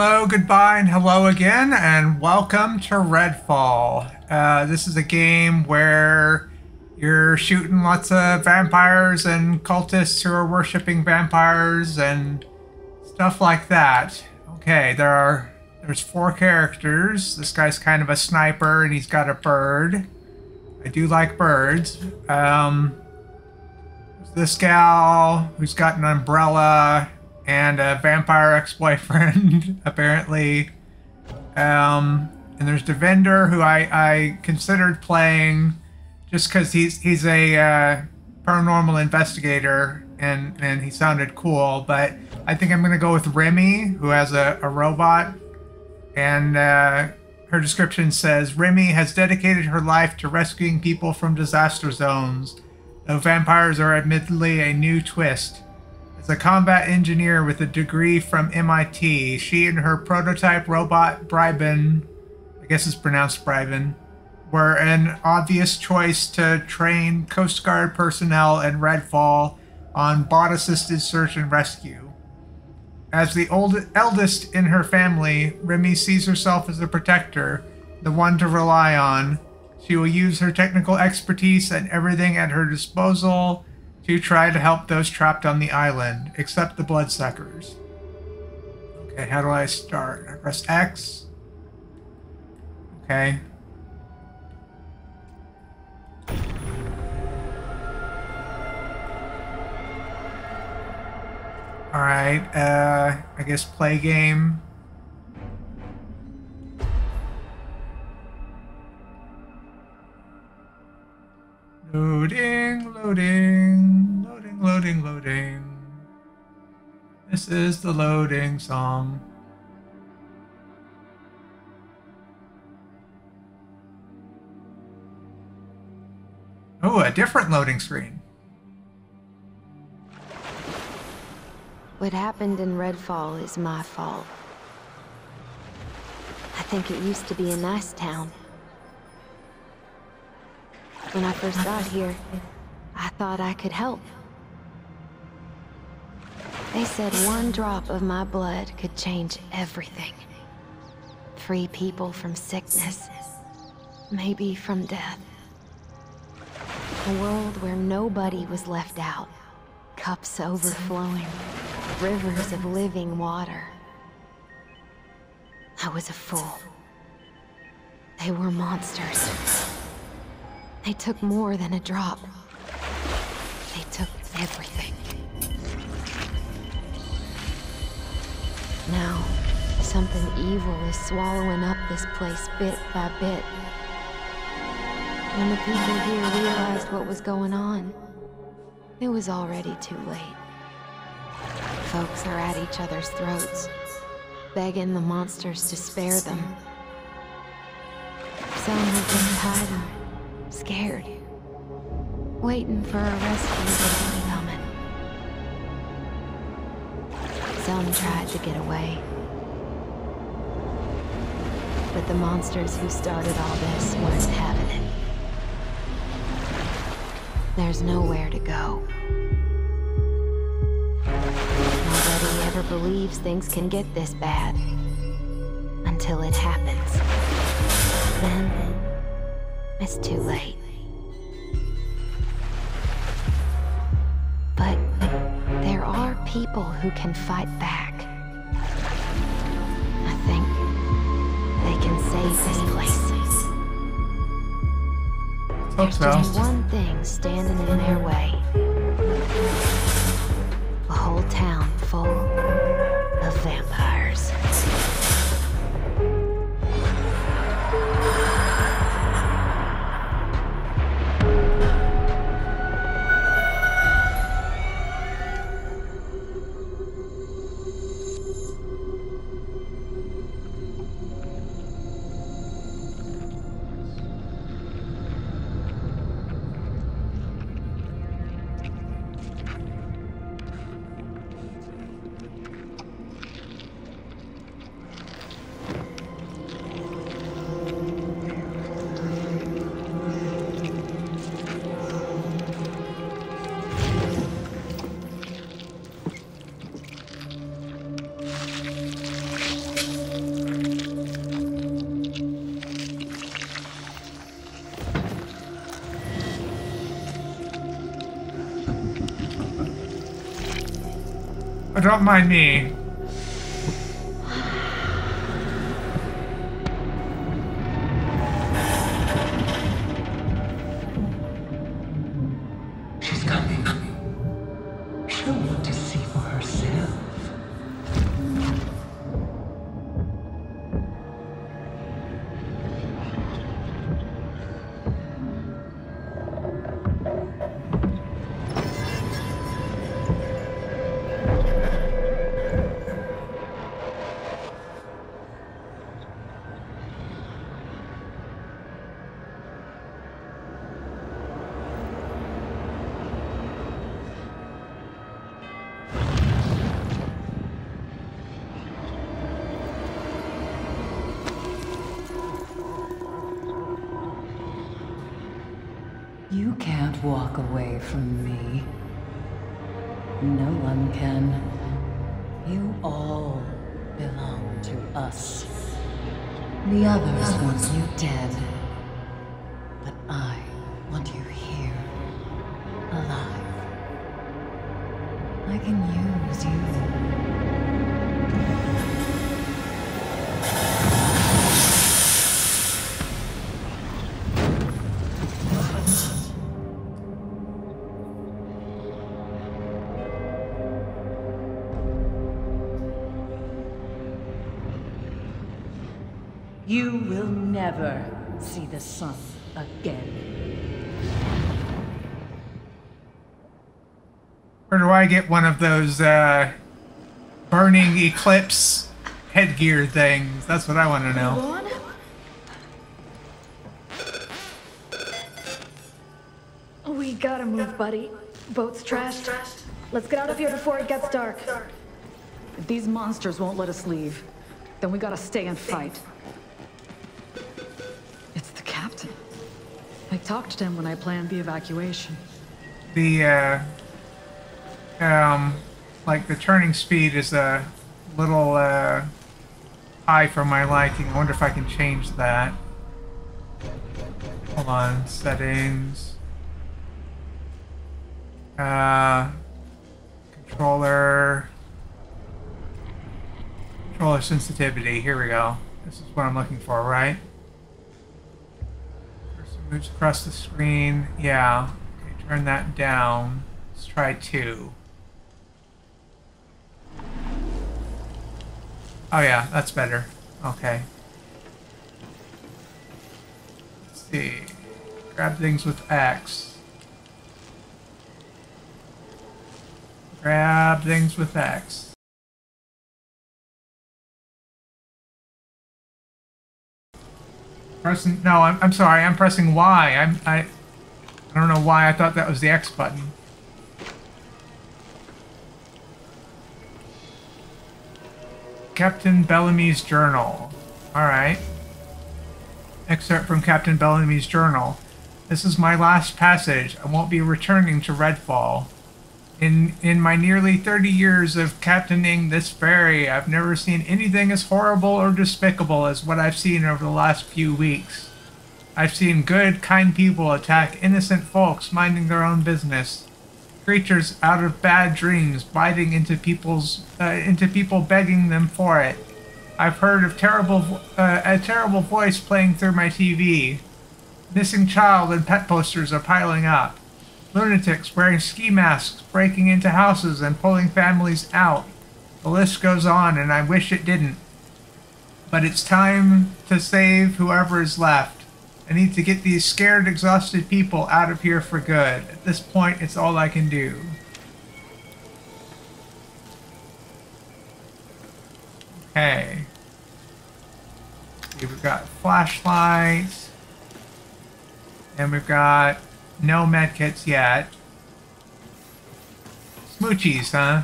Hello, goodbye, and hello again, and welcome to Redfall. Uh, this is a game where you're shooting lots of vampires and cultists who are worshipping vampires and stuff like that. Okay, there are there's four characters. This guy's kind of a sniper, and he's got a bird. I do like birds. Um, this gal who's got an umbrella and a vampire ex-boyfriend, apparently. Um, and there's Devinder, who I, I considered playing just because he's he's a uh, paranormal investigator and and he sounded cool. But I think I'm gonna go with Remi, who has a, a robot, and uh, her description says Remi has dedicated her life to rescuing people from disaster zones. Though vampires are admittedly a new twist. As a combat engineer with a degree from MIT, she and her prototype robot Bribon, I guess it's pronounced Bribon, were an obvious choice to train Coast Guard personnel in Redfall on bot assisted search and rescue. As the old, eldest in her family, Remi sees herself as a protector, the one to rely on. She will use her technical expertise and everything at her disposal to try to help those trapped on the island, except the bloodsuckers. Okay, how do I start? I press X. Okay. Alright, uh, I guess play game. Loading, loading, loading, loading. This is the loading song. Oh, a different loading screen. What happened in Redfall is my fault. I think it used to be a nice town. When I first got here, I thought I could help. They said one drop of my blood could change everything. Free people from sickness, maybe from death. A world where nobody was left out. Cups overflowing, rivers of living water. I was a fool. They were monsters. They took more than a drop. They took everything. Now, something evil is swallowing up this place bit by bit. When the people here realized what was going on, it was already too late. Folks are at each other's throats, begging the monsters to spare them. Some have been hiding, scared, waiting for a rescue Some tried to get away. But the monsters who started all this weren't having it. There's nowhere to go. Nobody ever believes things can get this bad. Until it happens. Then, it's too late. People who can fight back. I think they can save this place. Hope There's so. just one thing standing in their way. A whole town full don't mind me. Walk away from me. No one can. You all belong to us. The others want you dead. Never see the sun again. Where do I get one of those uh, burning eclipse headgear things? That's what I want to know. We gotta move, buddy. Boat's trashed. Let's get out of here before it gets dark. If these monsters won't let us leave, then we gotta stay and fight. Talked to him when I planned the evacuation. The uh, um, like the turning speed is a little uh, high for my liking. I wonder if I can change that. Hold on, settings. Uh, controller. Controller sensitivity. Here we go. This is what I'm looking for, right? Moves across the screen. Yeah. Okay, turn that down. Let's try two. Oh yeah, that's better. Okay. Let's see. Grab things with X. Grab things with X. Pressing, no, I'm, I'm sorry, I'm pressing Y. I'm, I, I don't know why I thought that was the X button. Captain Bellamy's journal. Alright. Excerpt from Captain Bellamy's journal. This is my last passage. I won't be returning to Redfall. In in my nearly 30 years of captaining this ferry, I've never seen anything as horrible or despicable as what I've seen over the last few weeks. I've seen good, kind people attack innocent folks minding their own business. Creatures out of bad dreams biting into people's uh, into people begging them for it. I've heard of terrible uh, a terrible voice playing through my TV. Missing child and pet posters are piling up. Lunatics wearing ski masks breaking into houses and pulling families out. The list goes on, and I wish it didn't. But it's time to save whoever is left. I need to get these scared, exhausted people out of here for good. At this point, it's all I can do. Okay. We've got flashlights. And we've got no medkits yet. Smoochies, huh?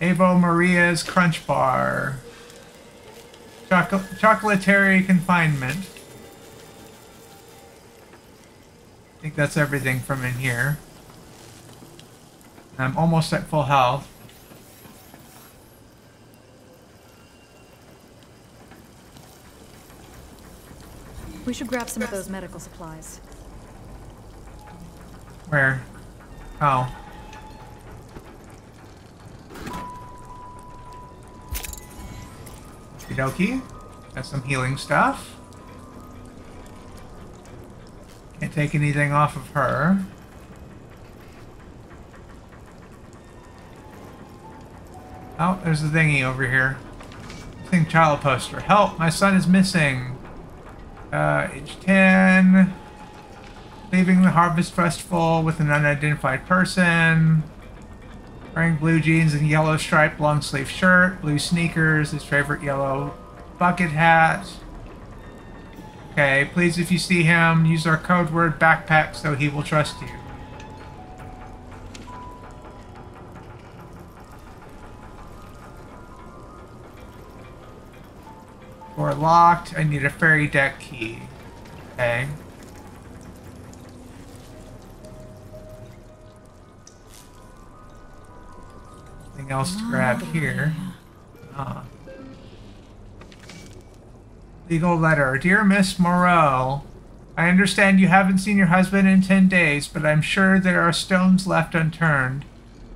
Avo Maria's Crunch Bar. Choco- chocolatary confinement. I think that's everything from in here. I'm almost at full health. We should grab some of those medical supplies. Where? Oh. Okie Got some healing stuff. Can't take anything off of her. Oh, there's the thingy over here. Thing child poster. Help! My son is missing. Uh, age 10. Leaving the Harvest Festival with an unidentified person. Wearing blue jeans and yellow striped long sleeve shirt. Blue sneakers. His favorite yellow bucket hat. Okay, please, if you see him, use our code word backpack so he will trust you. Door locked. I need a ferry deck key. Okay. Anything else to grab here? Ah. Legal letter. Dear Miss Moreau, I understand you haven't seen your husband in 10 days, but I'm sure there are stones left unturned.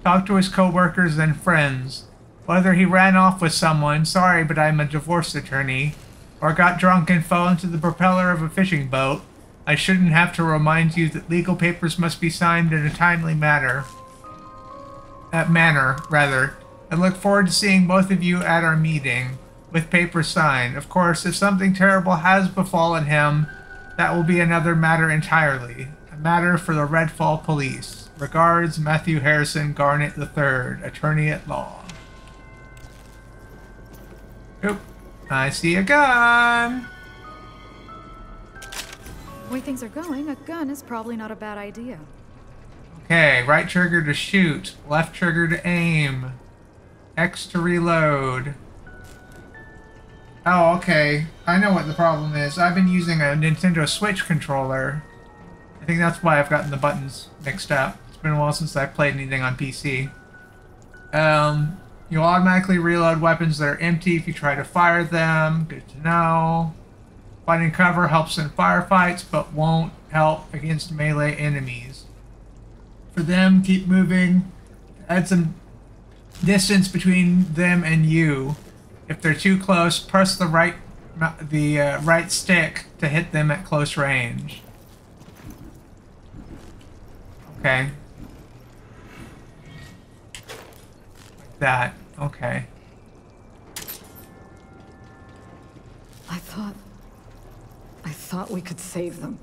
Talk to his co-workers and friends. Whether he ran off with someone, sorry, but I'm a divorce attorney, or got drunk and fell into the propeller of a fishing boat, I shouldn't have to remind you that legal papers must be signed in a timely manner. Uh, manner, rather. I look forward to seeing both of you at our meeting, with papers signed. Of course, if something terrible has befallen him, that will be another matter entirely. A matter for the Redfall Police. Regards, Matthew Harrison Garnett III, Attorney at Law. Oop. I see a gun. The way things are going, a gun is probably not a bad idea. Okay, right trigger to shoot, left trigger to aim, X to reload. Oh, okay. I know what the problem is. I've been using a Nintendo Switch controller. I think that's why I've gotten the buttons mixed up. It's been a while since I've played anything on PC. Um, You'll automatically reload weapons that are empty if you try to fire them. Good to know. Finding cover helps in firefights, but won't help against melee enemies. For them, keep moving. Add some distance between them and you. If they're too close, press the right the uh, right stick to hit them at close range. Okay. that. Okay. I thought... I thought we could save them.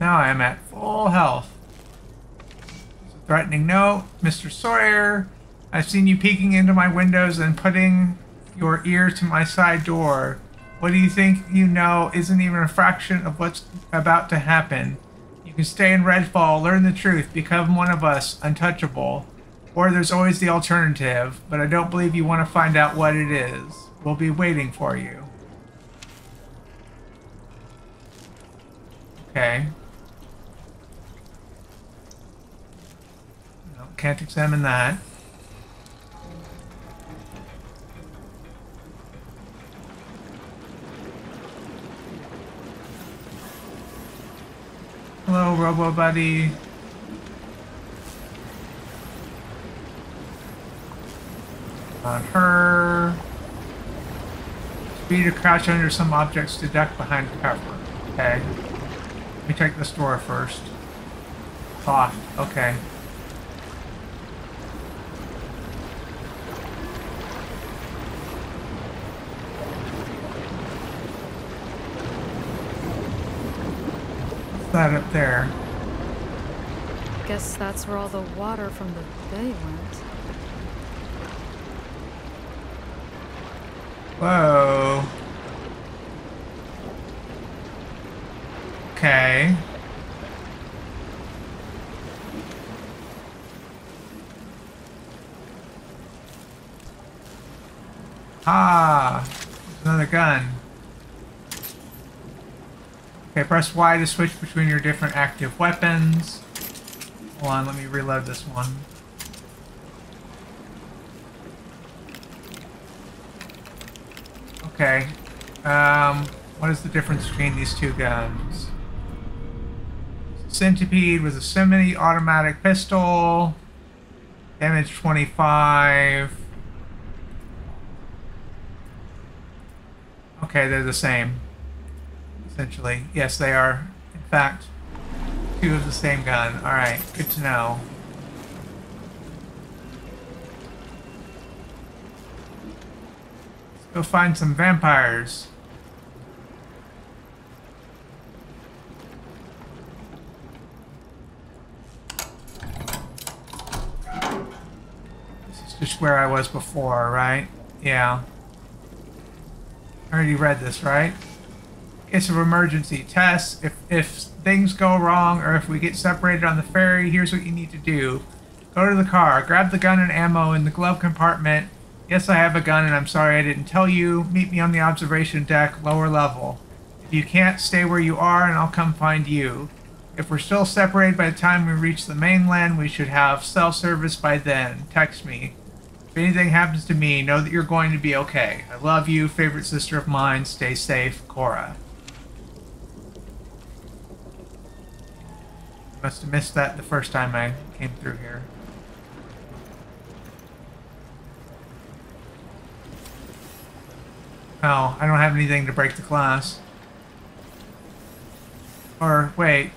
Now I am at full health. Threatening note, Mr. Sawyer, I've seen you peeking into my windows and putting your ear to my side door. What do you think you know isn't even a fraction of what's about to happen? You can stay in Redfall, learn the truth, become one of us, untouchable. Or there's always the alternative, but I don't believe you want to find out what it is. We'll be waiting for you. Okay. No, can't examine that. Hello, Robo Buddy. On her. Speed to crouch under some objects to duck behind the cover. Okay. Let me check this door first. Locked. Okay. Up there? Guess that's where all the water from the bay went. Whoa. Okay. Ah, another gun. Okay, press Y to switch between your different active weapons. Hold on, let me reload this one. Okay. Um, what is the difference between these two guns? Centipede with a semi-automatic pistol. Damage 25. Okay, they're the same. Essentially. Yes, they are. In fact, two of the same gun. Alright, good to know. Let's go find some vampires. This is just where I was before, right? Yeah. I already read this, right? It's an emergency test. If if things go wrong or if we get separated on the ferry, here's what you need to do. Go to the car, grab the gun and ammo in the glove compartment. Yes, I have a gun and I'm sorry I didn't tell you. Meet me on the observation deck, lower level. If you can't, stay where you are and I'll come find you. If we're still separated by the time we reach the mainland, we should have cell service by then. Text me. If anything happens to me, know that you're going to be okay. I love you, favorite sister of mine. Stay safe, Cora. Must have missed that the first time I came through here. Oh, I don't have anything to break the glass. Or, wait.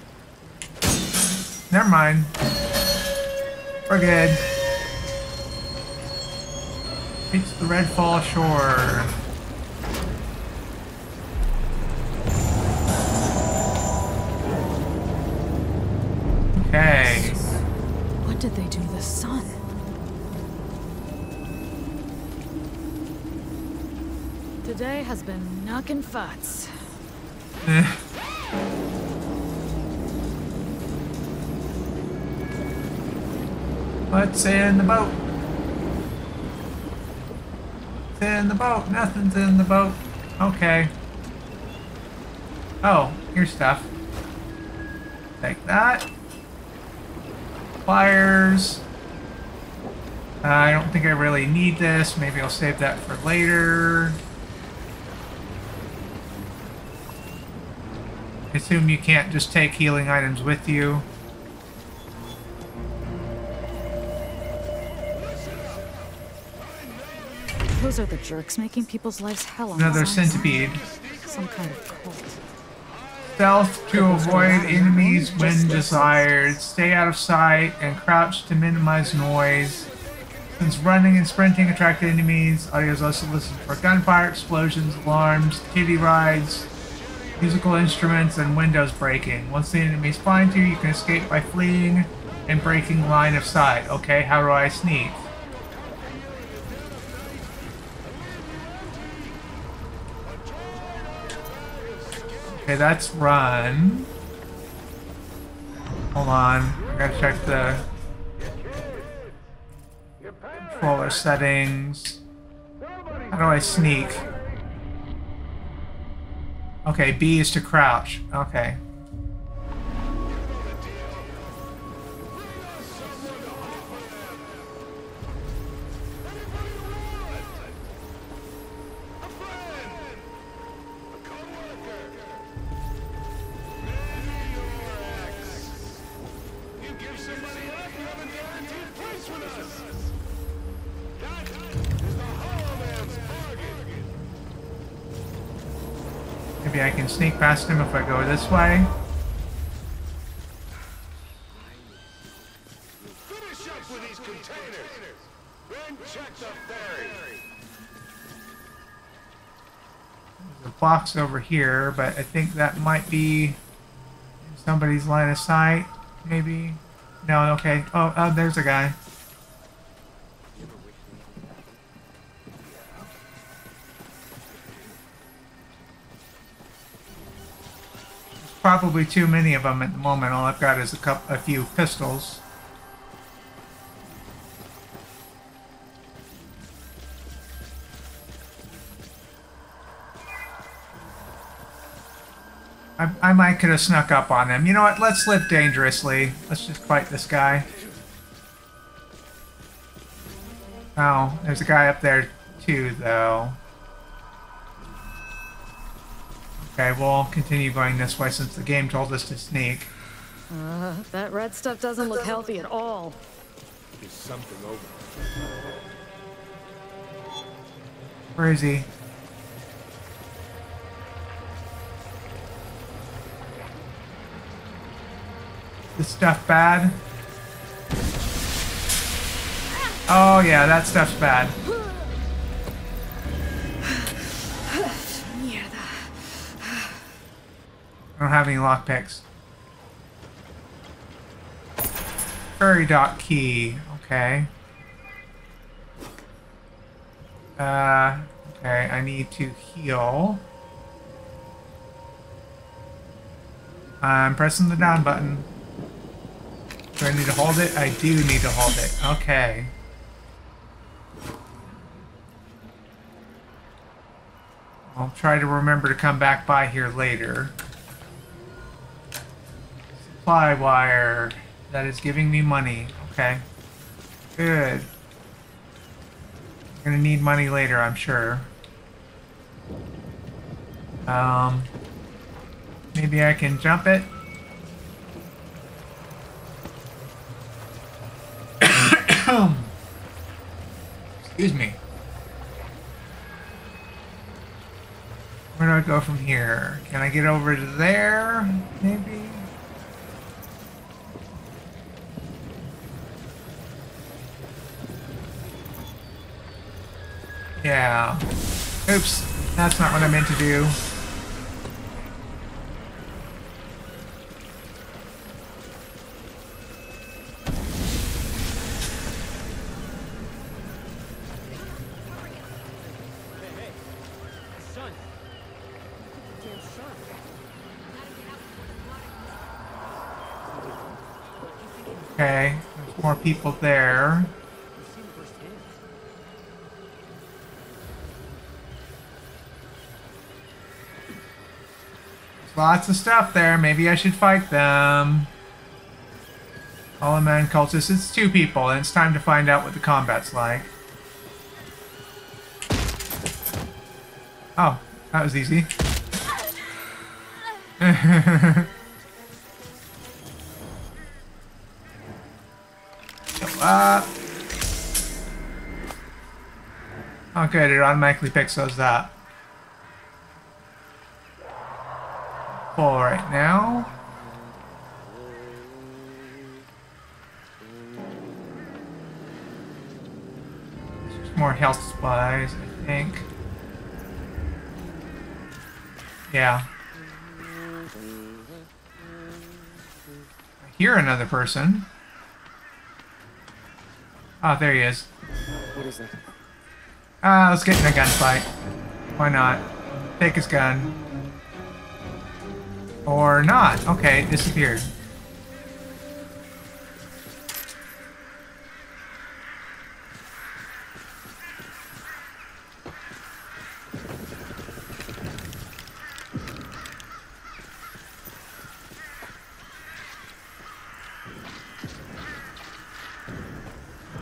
Never mind. We're good. Reach the Redfall shore. Okay. What did they do to the sun? Today has been knocking futs. Eh. What's in the boat? What's in the boat? Nothing's in the boat. Okay. Oh, here's stuff. Take that. Pliers. Uh, I don't think I really need this. Maybe I'll save that for later. I assume you can't just take healing items with you. Those are the jerks making people's lives hell on Another centipede. Some kind of cult. Stealth to avoid enemies when desired. Stay out of sight and crouch to minimize noise. Since running and sprinting attract enemies, audio is also listened for gunfire, explosions, alarms, kitty rides, musical instruments, and windows breaking. Once the enemies find you, you can escape by fleeing and breaking line of sight. Okay, how do I sneak? Okay, that's run. Hold on. I gotta check the controller settings. How do I sneak? Okay, B is to crouch. Okay. Sneak past him if I go this way. Finish up with these containers. Then check the ferry. The box over here, but I think that might be somebody's line of sight. Maybe. No, okay. Oh, oh, there's a guy. Probably too many of them at the moment. All I've got is a couple, a few pistols. I, I might could have snuck up on him. You know what? Let's live dangerously. Let's just fight this guy. Oh, there's a guy up there too, though. Okay, we'll continue going this way since the game told us to sneak. Uh, that red stuff doesn't look healthy at all. There's something over. Where is he? This stuff bad? Oh yeah, that stuff's bad. I don't have any lockpicks. Furry dot key. Okay. Uh, okay, I need to heal. I'm pressing the down button. Do I need to hold it? I do need to hold it. Okay. I'll try to remember to come back by here later. Supply wire. That is giving me money. Okay. Good. Gonna need money later, I'm sure. Um, maybe I can jump it. Excuse me. Where do I go from here? Can I get over to there? Maybe? Yeah. Oops. That's not what I meant to do. Okay, there's more people there. Lots of stuff there. Maybe I should fight them. Hollow Man cultists. It's two people, and it's time to find out what the combat's like. Oh, that was easy. uh, okay, it automatically picks those up. Full right now. Health supplies, I think. Yeah. I hear another person. Oh, there he is. What is that? Ah, let's get in a gunfight. Why not? Take his gun. Or not. Okay, disappeared.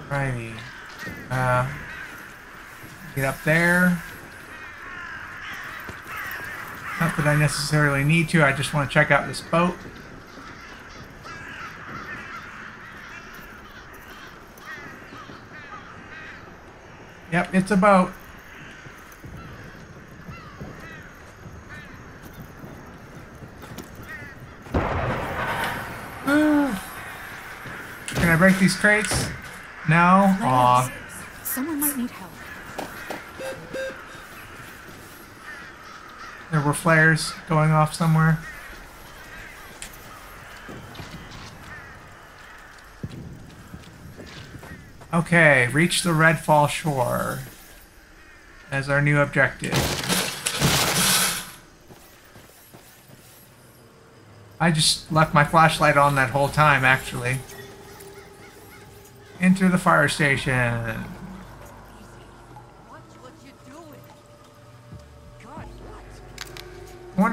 Righty. Uh, get up there. Not that I necessarily need to, I just want to check out this boat. Yep, it's a boat. Can I break these crates? No? Aw. Someone might need help. There were flares going off somewhere. Okay, reach the Redfall shore as our new objective. I just left my flashlight on that whole time, actually. Enter the fire station.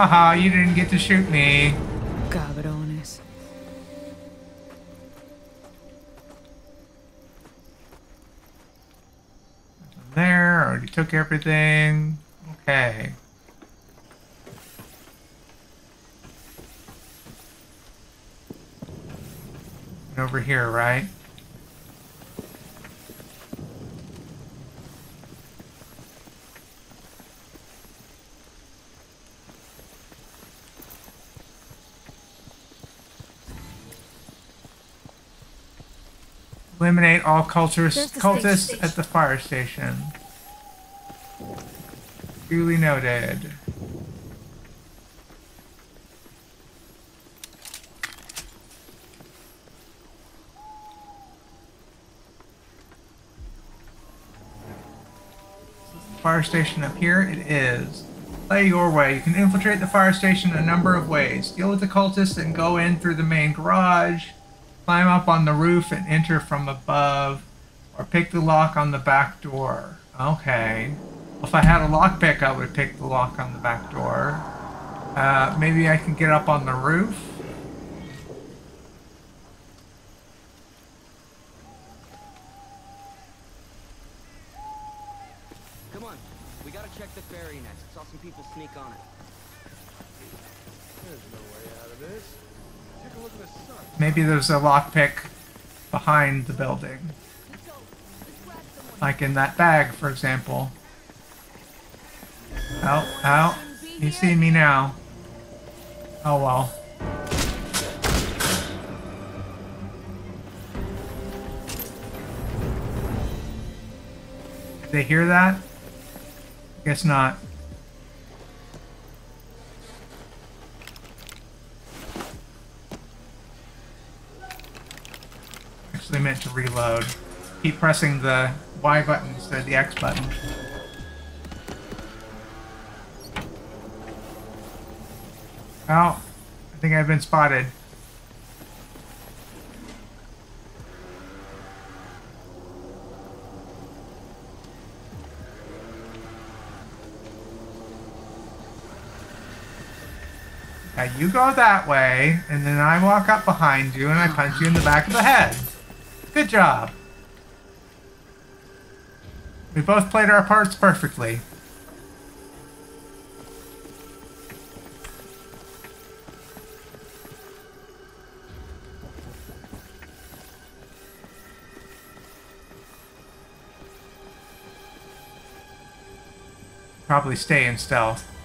Haha, you didn't get to shoot me. Cabrones. There, already took everything. Okay. Over here, right? Eliminate all cultures, the cultists at the fire station. Duly noted. Fire station up here? It is. Play your way. You can infiltrate the fire station a number of ways. Deal with the cultists and go in through the main garage. Climb up on the roof and enter from above. Or pick the lock on the back door. Okay. If I had a lockpick, I would pick the lock on the back door. Uh, maybe I can get up on the roof. Come on, we gotta check the ferry next. Saw some people sneak on it. There's no way out of this. Maybe there's a lockpick behind the building. Like in that bag, for example. Oh, oh. You see me now. Oh well. Did they hear that? Guess not. Actually meant to reload. Keep pressing the Y button instead of the X button. Oh, I think I've been spotted. Now you go that way, and then I walk up behind you and I punch you in the back of the head. Good job. We both played our parts perfectly. Probably stay in stealth.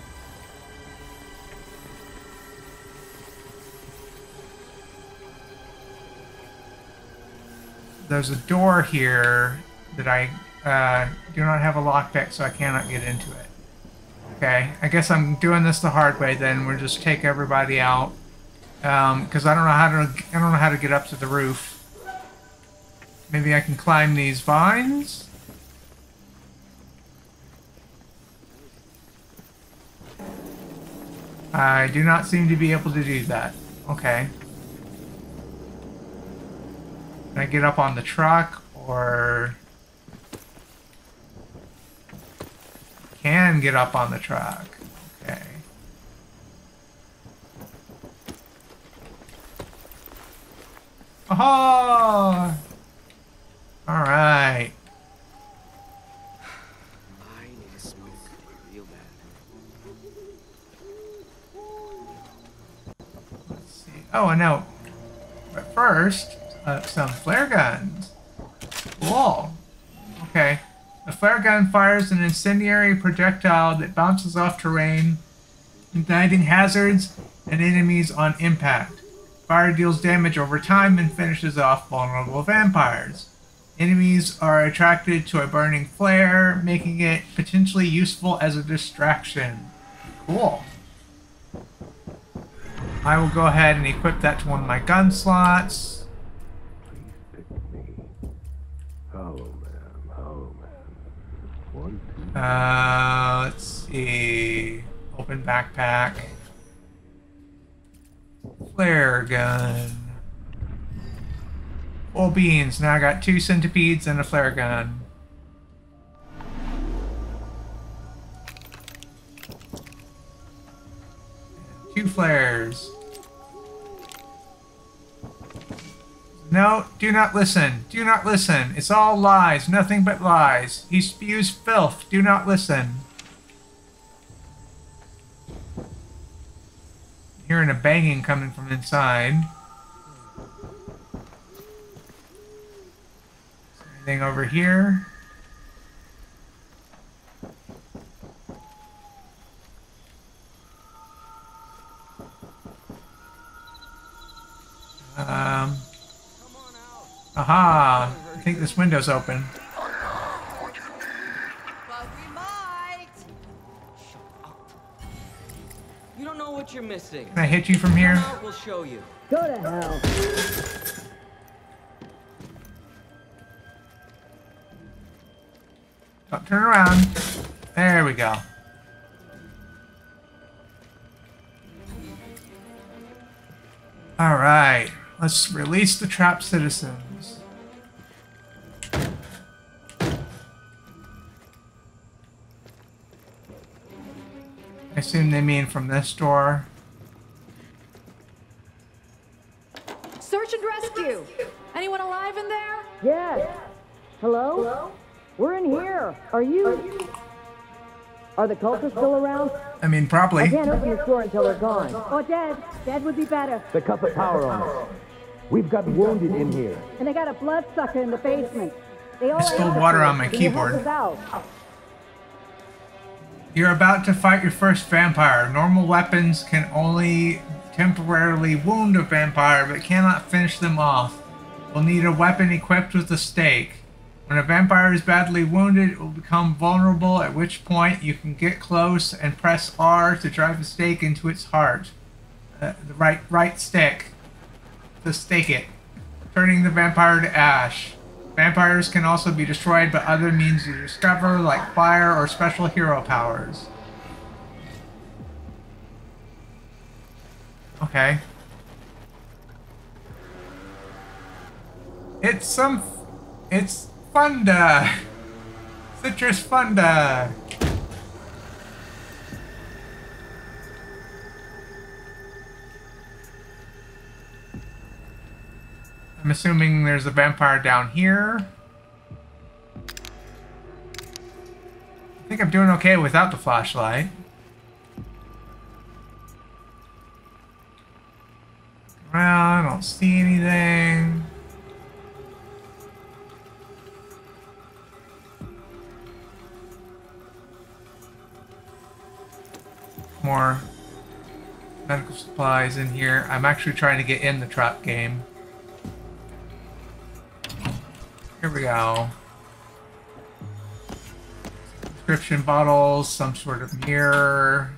There's a door here that I uh, do not have a lockpick, so I cannot get into it. Okay, I guess I'm doing this the hard way. Then we'll just take everybody out because I don't know how to. I don't know how to get up to the roof. Maybe I can climb these vines. I do not seem to be able to do that. Okay. Can I get up on the truck or can get up on the truck? Okay. Oh! All right. I need a see. Oh, a note. But first, uh, some flare guns. Cool. Okay. The flare gun fires an incendiary projectile that bounces off terrain, igniting hazards and enemies on impact. Fire deals damage over time and finishes off vulnerable vampires. Enemies are attracted to a burning flare, making it potentially useful as a distraction. Cool. I will go ahead and equip that to one of my gun slots. Pick me. Hollow man, hollow man. One, two, Uh, let's see. Open backpack. Flare gun. Full beans. Now I got two centipedes and a flare gun. Two flares. No, do not listen. Do not listen. It's all lies. Nothing but lies. He spews filth. Do not listen. Hearing a banging coming from inside. Anything over here? Aha! I think this window's open. But we might. You don't know what you're missing. Can I hit you from here? Come out, we'll show you. Go to hell. Don't turn around. There we go. Alright, let's release the trapped citizens. I assume they mean from this door. Search and rescue! Anyone alive in there? Yes. Hello? We're in here. Are you? Are the cultists still around? I mean, probably. I can't open the door until they're gone. Oh, or dead. Dead would be better. They cut the power on us. We've got wounded in here. And they got a bloodsucker in the basement. They all I spilled water on my Can you help keyboard. out? You're about to fight your first vampire. Normal weapons can only temporarily wound a vampire, but cannot finish them off. We'll need a weapon equipped with a stake. When a vampire is badly wounded, it will become vulnerable, at which point you can get close and press R to drive a stake into its heart. Uh, the right right stick to stake it, turning the vampire to ash. Vampires can also be destroyed by other means you discover, like fire or special hero powers. Okay. It's some. It's Funda! Citrus Funda! I'm assuming there's a vampire down here. I think I'm doing okay without the flashlight. Around, I don't see anything. More medical supplies in here. I'm actually trying to get in the trap game. Here we go. Prescription bottles, some sort of mirror.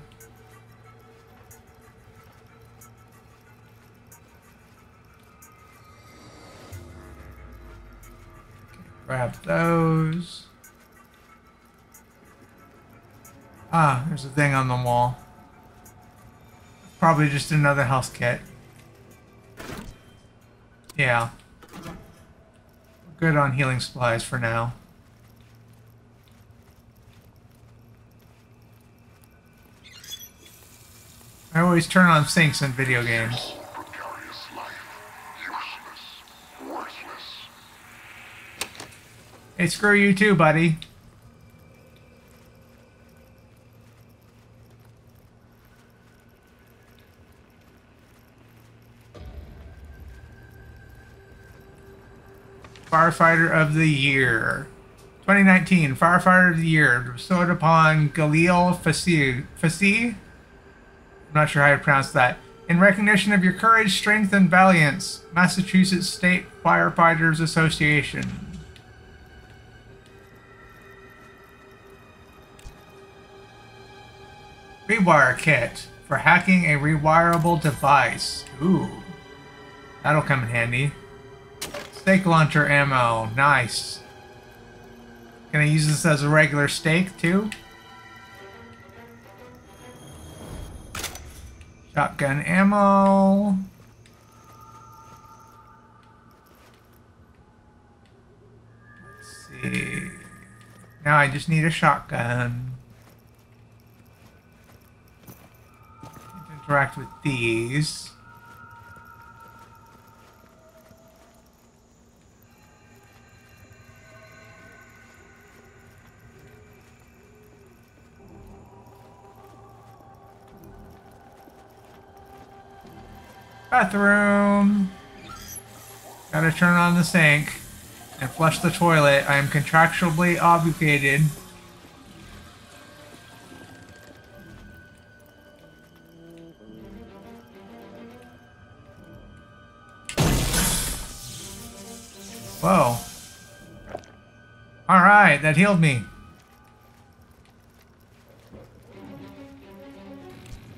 Grab those. Ah, there's a thing on the wall. Probably just another health kit. Yeah. Good on healing supplies for now. I always turn on sinks in video games. Hey, screw you too, buddy. Firefighter of the Year. 2019 Firefighter of the Year bestowed upon Galil Fasi. I'm not sure how to pronounce that. In recognition of your courage, strength, and valiance, Massachusetts State Firefighters Association. Rewire kit for hacking a rewirable device. Ooh, that'll come in handy. Stake launcher ammo. Nice. Can I use this as a regular stake, too? Shotgun ammo. Let's see. Now I just need a shotgun. Interact with these. Bathroom. Gotta turn on the sink and flush the toilet. I am contractually obligated. Whoa. Alright, that healed me.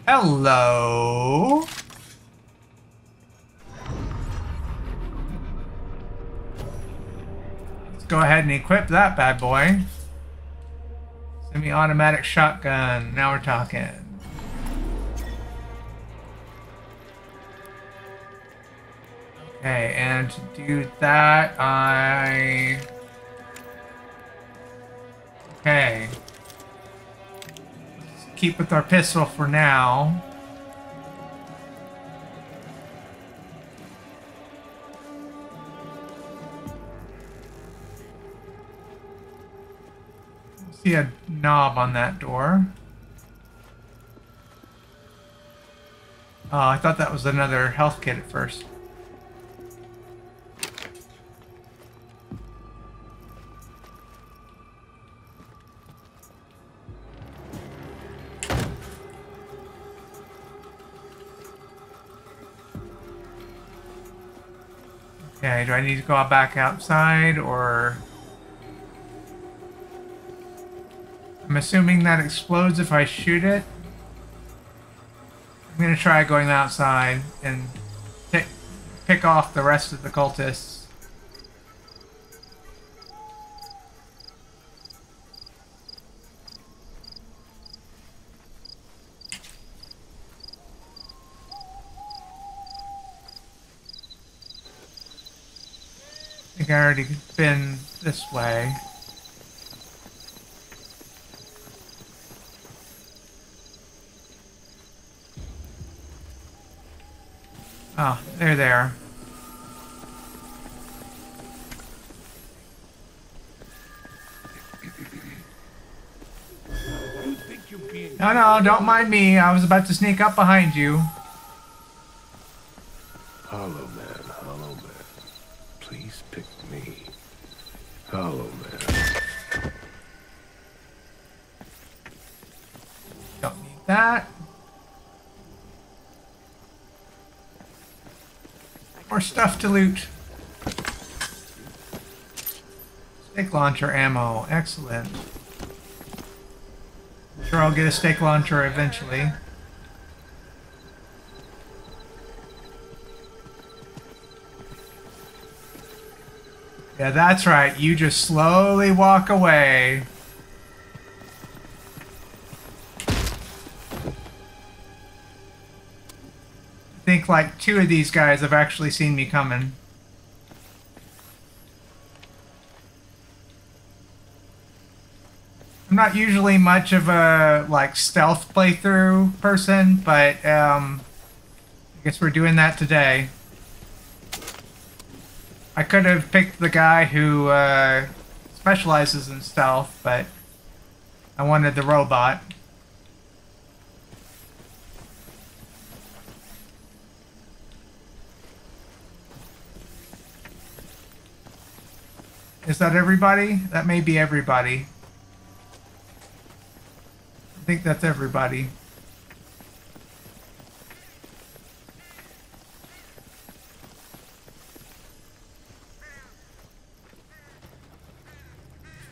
Hello. Go ahead and equip that bad boy. Semi-automatic shotgun. Now we're talking. Okay, and to do that, I... Okay. Let's keep with our pistol for now. See a knob on that door. Oh, I thought that was another health kit at first. Okay, do I need to go back outside or... I'm assuming that explodes if I shoot it. I'm gonna try going outside and pick, pick off the rest of the cultists. I think I already been this way. Oh, they're there. No, no, don't mind me. I was about to sneak up behind you. Hollow man, hollow man. Please pick me. Hollow man. Don't need that. More stuff to loot. Stake launcher ammo. Excellent. Sure, I'll get a stake launcher eventually. Yeah, that's right. You just slowly walk away. Like two of these guys have actually seen me coming. I'm not usually much of a like stealth playthrough person, but um, I guess we're doing that today. I could have picked the guy who uh, specializes in stealth, but I wanted the robot. Is that everybody? That may be everybody. I think that's everybody.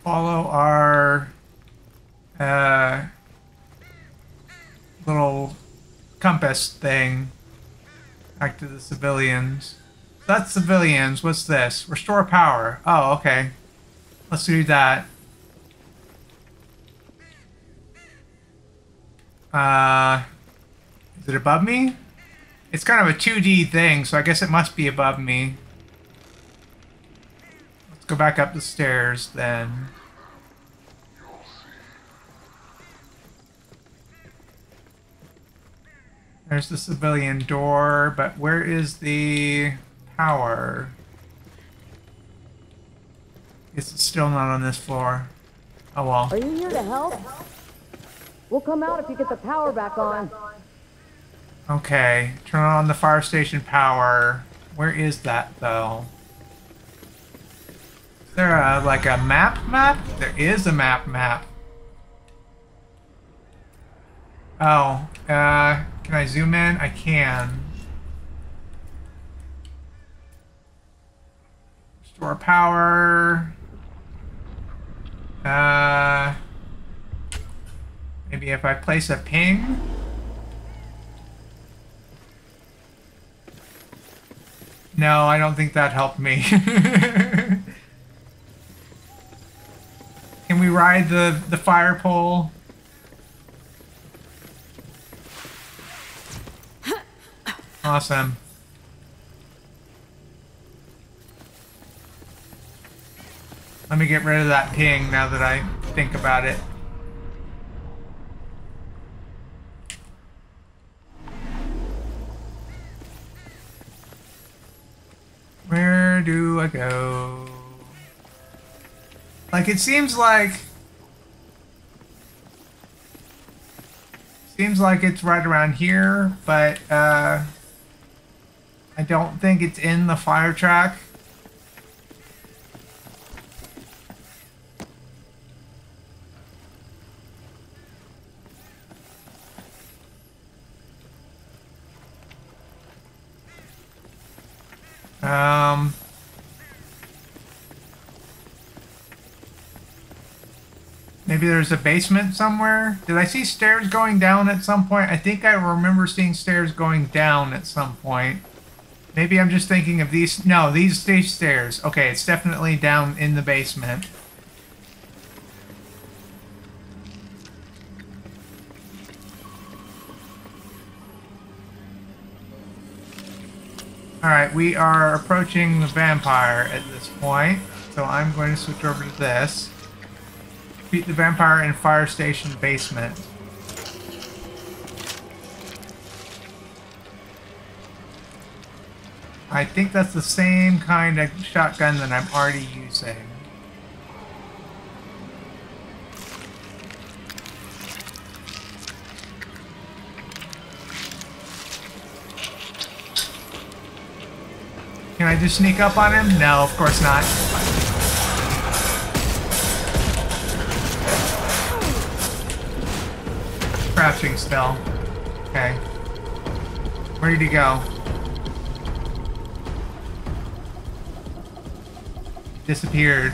Follow our uh, little compass thing back to the civilians. That's civilians. What's this? Restore power. Oh, okay. Let's do that. Uh, is it above me? It's kind of a 2D thing, so I guess it must be above me. Let's go back up the stairs then. There's the civilian door, but where is the power? Guess it's still not on this floor. Oh well. Are you here to help? We'll come out if you get the power back on. Okay, turn on the fire station power. Where is that though? Is there a, like a map map? There is a map map. Oh, uh, can I zoom in? I can. Restore power. Uh, maybe if I place a ping. No, I don't think that helped me. Can we ride the, the fire pole? Awesome. Let me get rid of that ping now that I think about it. Where do I go? Like, it seems like... Seems like it's right around here, but, uh... I don't think it's in the fire track. Um... Maybe there's a basement somewhere? Did I see stairs going down at some point? I think I remember seeing stairs going down at some point. Maybe I'm just thinking of these... No, these stairs. Okay, it's definitely down in the basement. We are approaching the vampire at this point, so I'm going to switch over to this. Beat the vampire in fire station basement. I think that's the same kind of shotgun that I'm already using. I just sneak up on him? No, of course not. Crouching spell. Okay. Where did he go? Disappeared.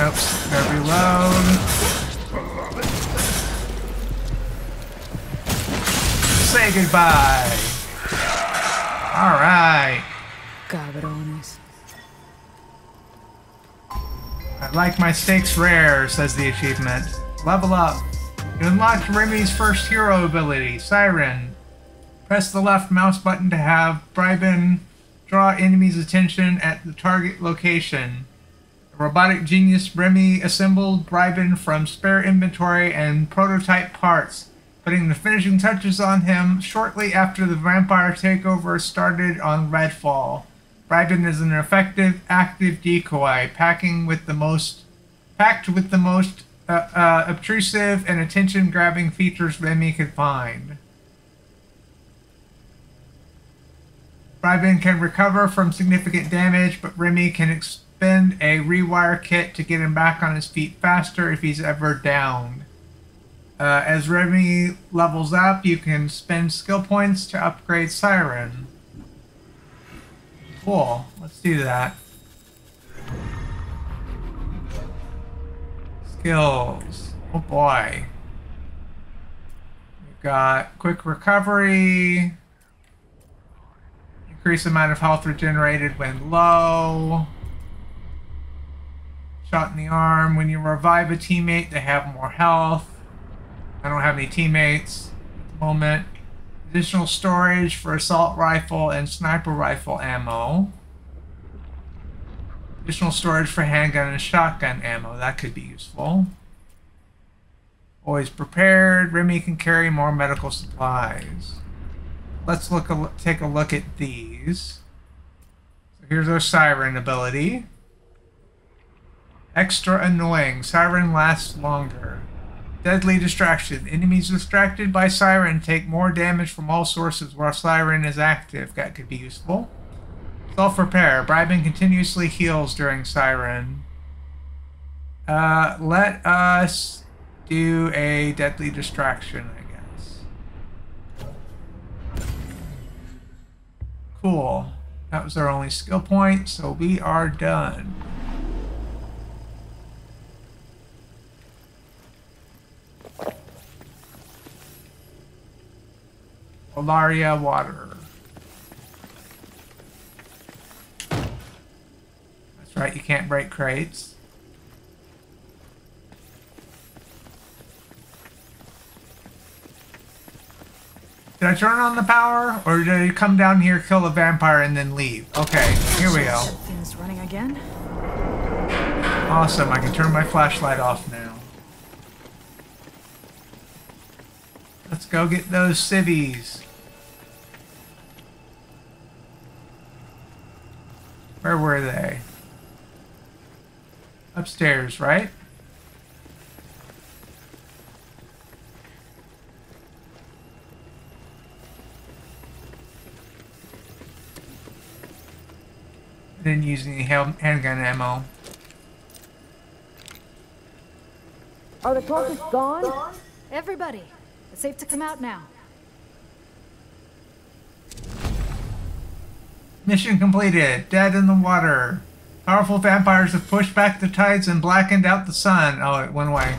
Oops, gotta reload. Say goodbye. Alright. Cabrones. I like my steaks rare, says the achievement. Level up. You unlocked Remi's first hero ability, Siren. Press the left mouse button to have Bribon draw enemies' attention at the target location. A robotic genius Remi assembled Bribon from spare inventory and prototype parts, putting the finishing touches on him shortly after the vampire takeover started on Redfall. Bribon is an effective, active decoy, packing with the most, packed with the most uh, uh, obtrusive and attention-grabbing features Remi could find. Bribon can recover from significant damage, but Remi can expend a rewire kit to get him back on his feet faster if he's ever downed. Uh, as Remi levels up, you can spend skill points to upgrade Siren. Cool. Let's do that. Skills. Oh boy. We've got quick recovery. Increase amount of health regenerated when low. Shot in the arm. When you revive a teammate, they have more health. I don't have any teammates at the moment. Additional storage for assault rifle and sniper rifle ammo. Additional storage for handgun and shotgun ammo. That could be useful. Always prepared. Remi can carry more medical supplies. Let's look a, take a look at these. So here's our siren ability. Extra annoying. Siren lasts longer. Deadly distraction. Enemies distracted by siren take more damage from all sources while siren is active. That could be useful. Self repair. Bribon continuously heals during siren. Uh, let us do a deadly distraction, I guess. Cool. That was our only skill point, so we are done. Olaria water. That's right, you can't break crates. Did I turn on the power? Or did I come down here, kill the vampire, and then leave? Okay, here we go. Things running again? Awesome, I can turn my flashlight off now. Let's go get those civvies. Where were they? Upstairs, right? Didn't use any handgun ammo. Are the cultists gone? Everybody, it's safe to come out now. Mission completed. Dead in the water. Powerful vampires have pushed back the tides and blackened out the sun. Oh, it went away.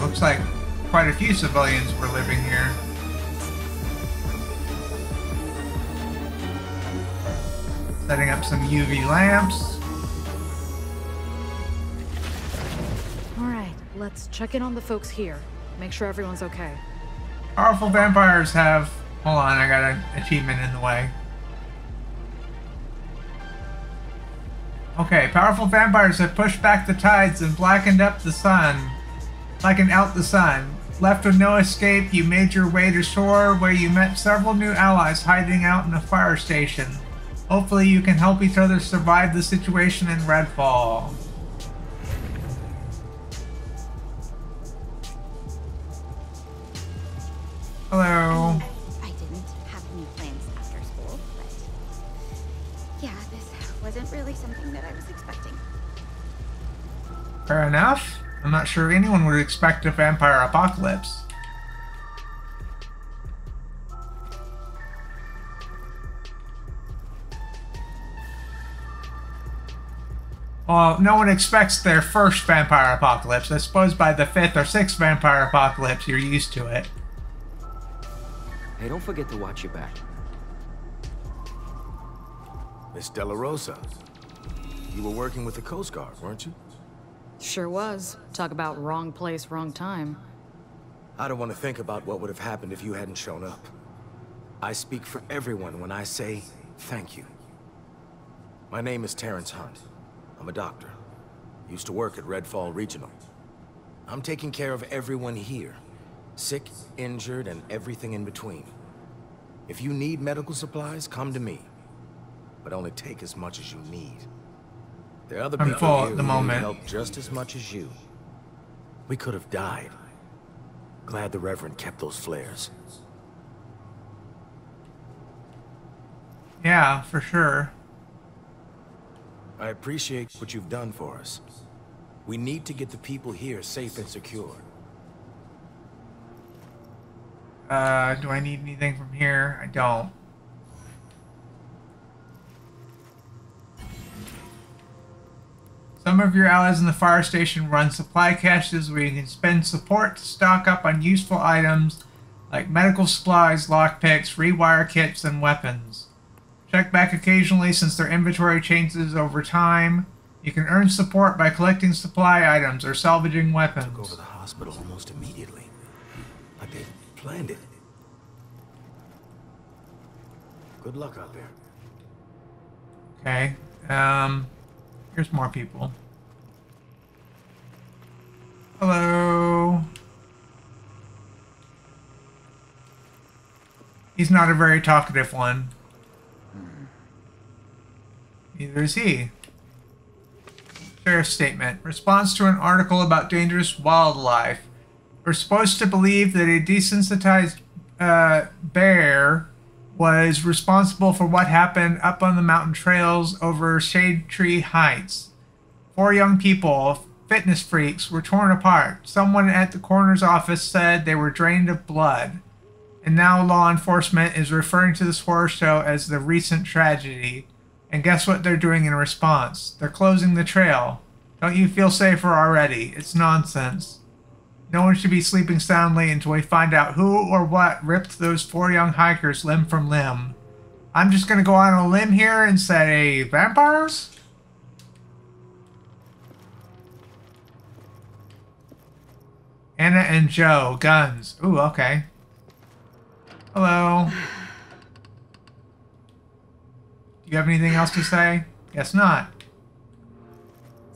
Looks like quite a few civilians were living here. Setting up some UV lamps. All right, let's check in on the folks here. Make sure everyone's okay. Powerful vampires have. Hold on, I got an achievement in the way. Okay, powerful vampires have pushed back the tides and blackened up the sun. Blackened out the sun. Left with no escape, you made your way to shore where you met several new allies hiding out in a fire station. Hopefully, you can help each other survive the situation in Redfall. Hello. I'm not sure anyone would expect a vampire apocalypse. Well, no one expects their first vampire apocalypse. I suppose by the fifth or sixth vampire apocalypse, you're used to it. Hey, don't forget to watch your back. Miss de la Rosa, you were working with the Coast Guard, weren't you? Sure was. Talk about wrong place, wrong time. I don't want to think about what would have happened if you hadn't shown up. I speak for everyone when I say thank you. My name is Terrence Hunt. I'm a doctor. Used to work at Redfall Regional. I'm taking care of everyone here. Sick, injured, and everything in between. If you need medical supplies, come to me. But only take as much as you need. Are other I'm people here the moment. help just as much as you. We could have died. Glad the Reverend kept those flares. Yeah, for sure. I appreciate what you've done for us. We need to get the people here safe and secure. Uh, do I need anything from here? I don't. Some of your allies in the fire station run supply caches where you can spend support to stock up on useful items like medical supplies, lockpicks, rewire kits, and weapons. Check back occasionally since their inventory changes over time. You can earn support by collecting supply items or salvaging weapons. Took over the hospital almost immediately. Like they planned it. Good luck out there. Okay. Um, here's more people. Hello. He's not a very talkative one. Neither is he. Sheriff's statement. Response to an article about dangerous wildlife. We're supposed to believe that a desensitized uh, bear was responsible for what happened up on the mountain trails over Shade Tree Heights. Four young people, fitness freaks, were torn apart. Someone at the coroner's office said they were drained of blood. And now law enforcement is referring to this horror show as the recent tragedy. And guess what they're doing in response? They're closing the trail. Don't you feel safer already? It's nonsense. No one should be sleeping soundly until we find out who or what ripped those four young hikers limb from limb. I'm just gonna go on a limb here and say vampires? Anna and Joe, guns. Ooh, okay. Hello. Do you have anything else to say? Guess not.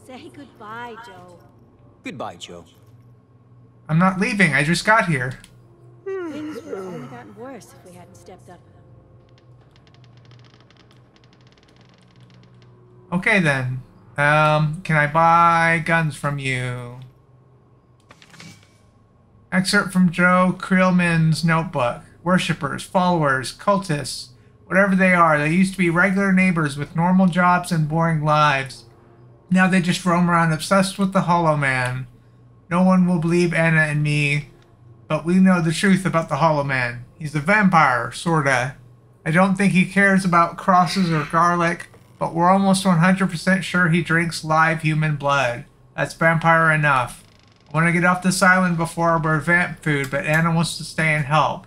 Say goodbye, Joe. Goodbye, Joe. I'm not leaving. I just got here. Things would have only gotten worse if we hadn't stepped up. Okay then. Um, can I buy guns from you? Excerpt from Joe Creelman's notebook. Worshippers, followers, cultists, whatever they are, they used to be regular neighbors with normal jobs and boring lives. Now they just roam around obsessed with the Hollow Man. No one will believe Anna and me, but we know the truth about the Hollow Man. He's a vampire, sorta. I don't think he cares about crosses or garlic, but we're almost 100% sure he drinks live human blood. That's vampire enough. Want to get off this island before we're vamp food, but Anna wants to stay and help.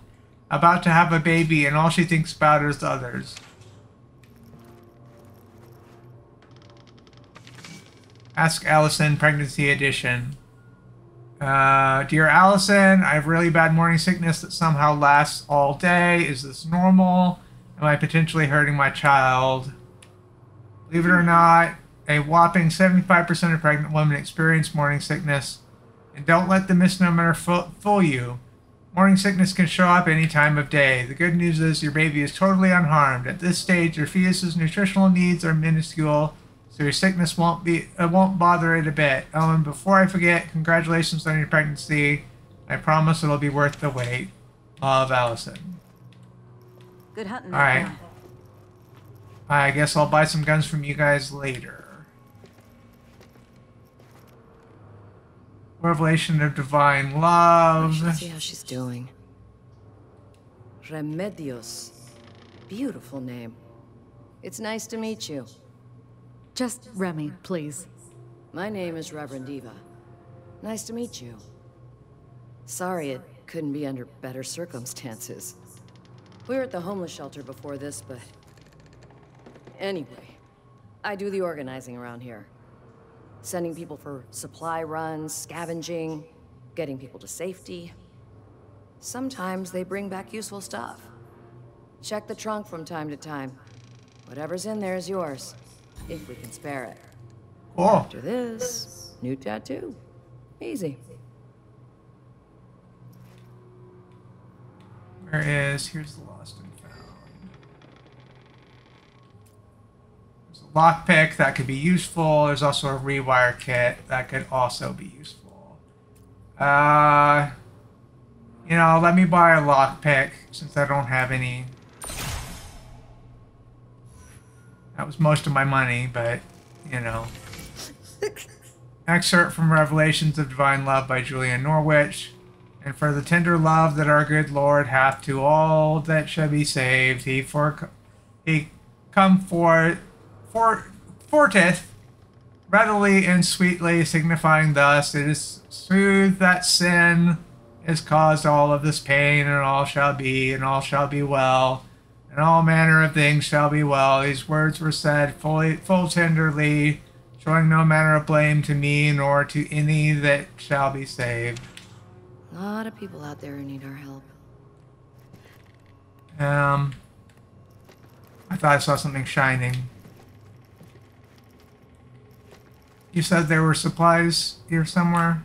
About to have a baby, and all she thinks about is others. Ask Allison, Pregnancy Edition. Uh, Dear Allison, I have really bad morning sickness that somehow lasts all day. Is this normal? Am I potentially hurting my child? Believe it or not, a whopping 75% of pregnant women experience morning sickness. And don't let the misnomer fool, you. Morning sickness can show up any time of day. The good news is your baby is totally unharmed. At this stage, your fetus's nutritional needs are minuscule, so your sickness won't be it won't bother it a bit. Oh, and before I forget, congratulations on your pregnancy. I promise it'll be worth the wait. Love, Allison. Good hunting. All right. I guess I'll buy some guns from you guys later. Revelation of Divine I Love. should see how she's doing. Remedios. Beautiful name. It's nice to meet you. Just Remi, please. My name is Reverend Eva. Nice to meet you. Sorry it couldn't be under better circumstances. We were at the homeless shelter before this, but... Anyway, I do the organizing around here. Sending people for supply runs, scavenging, getting people to safety. Sometimes they bring back useful stuff. Check the trunk from time to time. Whatever's in there is yours, if we can spare it. After this, new tattoo. Easy. Where is here's the lost and found. There's a lockpick that could be useful. There's also a rewire kit that could also be useful. Uh You know, let me buy a lockpick since I don't have any. That was most of my money, but, you know. Excerpt from Revelations of Divine Love by Julian Norwich. And for the tender love that our good Lord hath to all that shall be saved, he for he come for for forteth readily and sweetly, signifying thus it is smooth that sin has caused all of this pain, and all shall be, and all shall be well, and all manner of things shall be well. These words were said fully, full tenderly, showing no manner of blame to me, nor to any that shall be saved. A lot of people out there who need our help. Um, I thought I saw something shining. You said there were supplies here somewhere?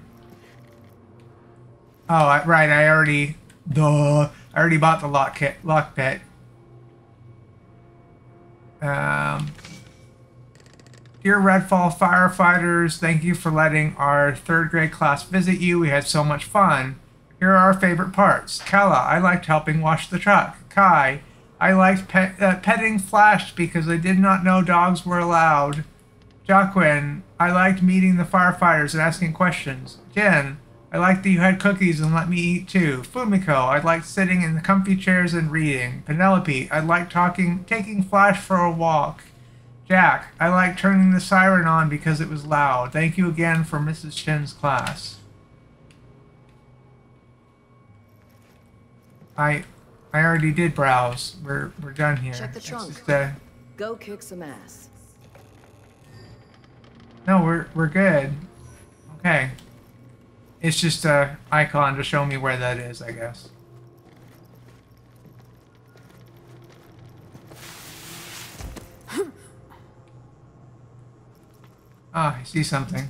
Oh, I, right, I already... Duh. I already bought the lock kit, lock pit. Um, dear Redfall firefighters, thank you for letting our third grade class visit you. We had so much fun. Here are our favorite parts. Kala, I liked helping wash the truck. Kai, I liked pet, uh, petting Flash because I did not know dogs were allowed. Jacqueline, I liked meeting the firefighters and asking questions. Jen, I liked that you had cookies and let me eat too. Fumiko, I liked sitting in the comfy chairs and reading. Penelope, I liked talking, taking Flash for a walk. Jack, I liked turning the siren on because it was loud. Thank you again for Mrs. Chen's class. I I already did browse. We're we're done here. Check the trunk. just, uh, Go kick some ass. No, we're we're good. Okay. It's just a icon to show me where that is, I guess. Ah, I see something.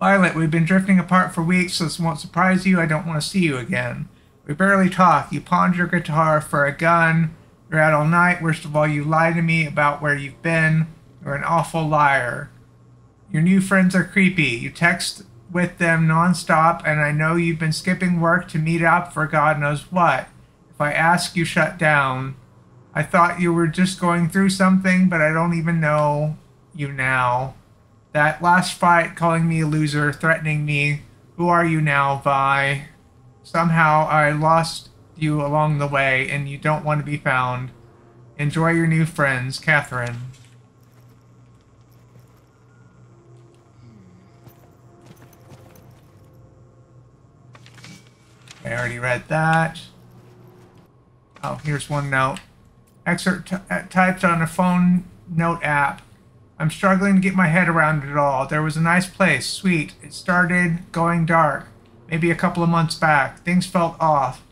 Violet, we've been drifting apart for weeks, so this won't surprise you. I don't want to see you again. We barely talk. You pawned your guitar for a gun. You're out all night. Worst of all, you lie to me about where you've been. You're an awful liar. Your new friends are creepy. You text with them nonstop, and I know you've been skipping work to meet up for God knows what. If I ask, you shut down. I thought you were just going through something, but I don't even know you now. That last fight, calling me a loser, threatening me. Who are you now, Vi? Somehow I lost you along the way, and you don't want to be found. Enjoy your new friends, Catherine. I already read that. Oh, here's one note. Excerpt uh, typed on a phone note app. I'm struggling to get my head around it all. There was a nice place, sweet. It started going dark, maybe a couple of months back. Things felt off.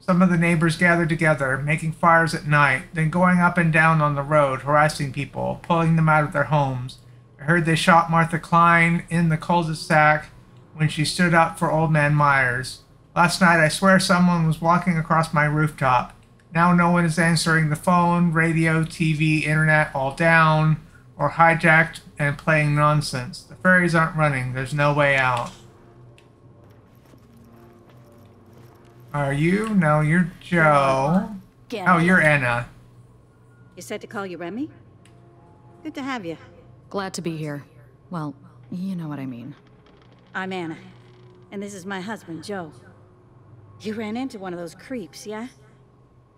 Some of the neighbors gathered together, making fires at night, then going up and down on the road, harassing people, pulling them out of their homes. I heard they shot Martha Klein in the cul-de-sac when she stood up for Old Man Myers. Last night, I swear someone was walking across my rooftop. Now no one is answering the phone, radio, TV, internet, all down, or hijacked and playing nonsense. The ferries aren't running. There's no way out. Are you? No, you're Joe. Get Oh, you're Anna. You said to call you Remi? Good to have you. Glad to be here. Well, you know what I mean. I'm Anna, and this is my husband, Joe. You ran into one of those creeps, yeah?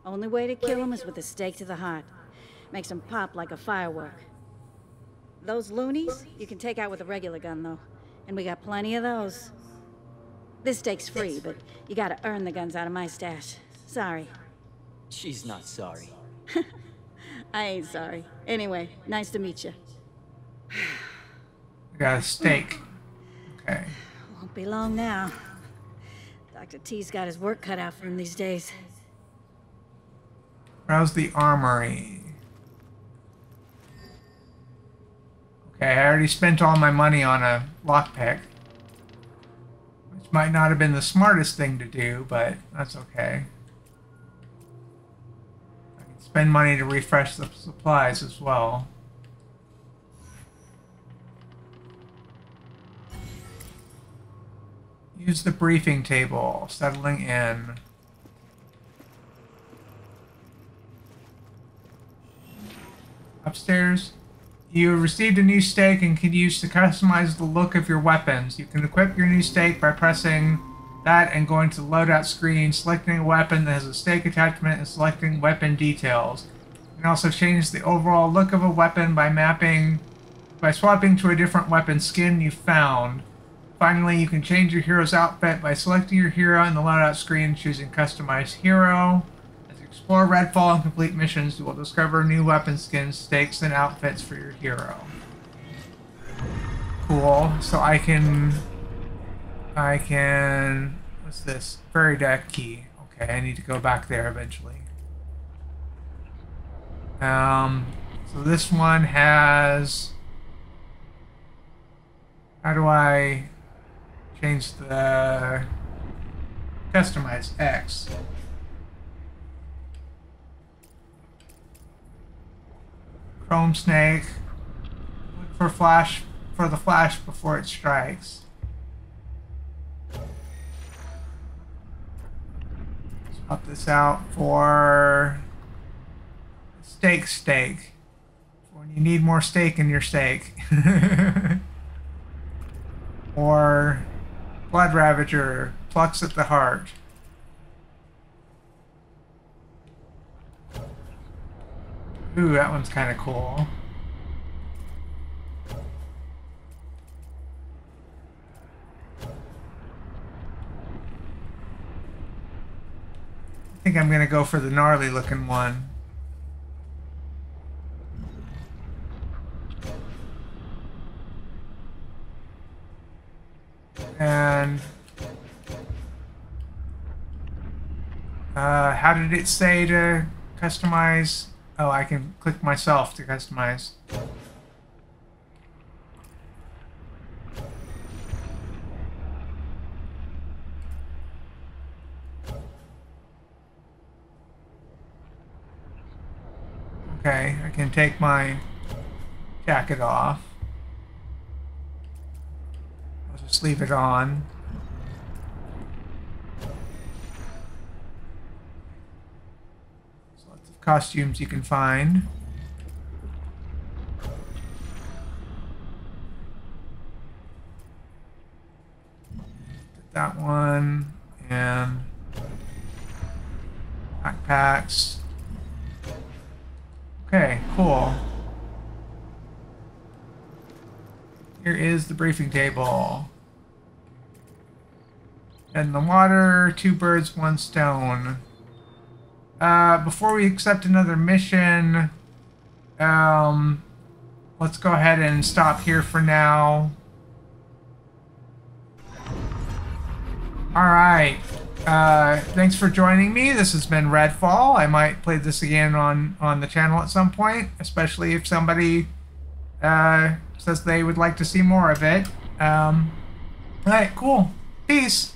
Only way to kill him is with a stake to the heart. Makes him pop like a firework. Those loonies, you can take out with a regular gun, though. And we got plenty of those. This stake's free, but you gotta earn the guns out of my stash. Sorry. She's not sorry. I ain't sorry. Anyway, nice to meet you. I got a stake. Okay. Won't be long now. Dr. T's got his work cut out for him these days. Browse the armory. Okay, I already spent all my money on a lockpick. Might not have been the smartest thing to do, but that's okay. I can spend money to refresh the supplies as well. Use the briefing table, settling in. Upstairs, you received a new stake and can use to customize the look of your weapons. You can equip your new stake by pressing that and going to the loadout screen, selecting a weapon that has a stake attachment, and selecting weapon details. You can also change the overall look of a weapon by mapping, by swapping to a different weapon skin you found. Finally, you can change your hero's outfit by selecting your hero in the loadout screen, choosing Customize Hero. Explore Redfall and complete missions, you will discover new weapon skins, stakes, and outfits for your hero. Cool. So I can... I can... What's this? Ferry deck key. Okay, I need to go back there eventually. Um, so this one has... How do I change the customize X? Chrome snake. Look for flash for the flash before it strikes. Swap this out for steak steak. When you need more steak in your steak. or Blood Ravager plucks at the heart. Ooh, that one's kind of cool. I think I'm going to go for the gnarly looking one. And uh, how did it say to customize? Oh, I can click myself to customize. Okay, I can take my jacket off. I'll just leave it on. There's lots of costumes you can find. That one and backpacks. Okay, cool. Here is the briefing table. And the water, two birds, one stone. Uh, before we accept another mission, um, let's go ahead and stop here for now. Alright. Uh, thanks for joining me. This has been Redfall. I might play this again on, on the channel at some point, especially if somebody uh, says they would like to see more of it. Um, Alright, cool. Peace.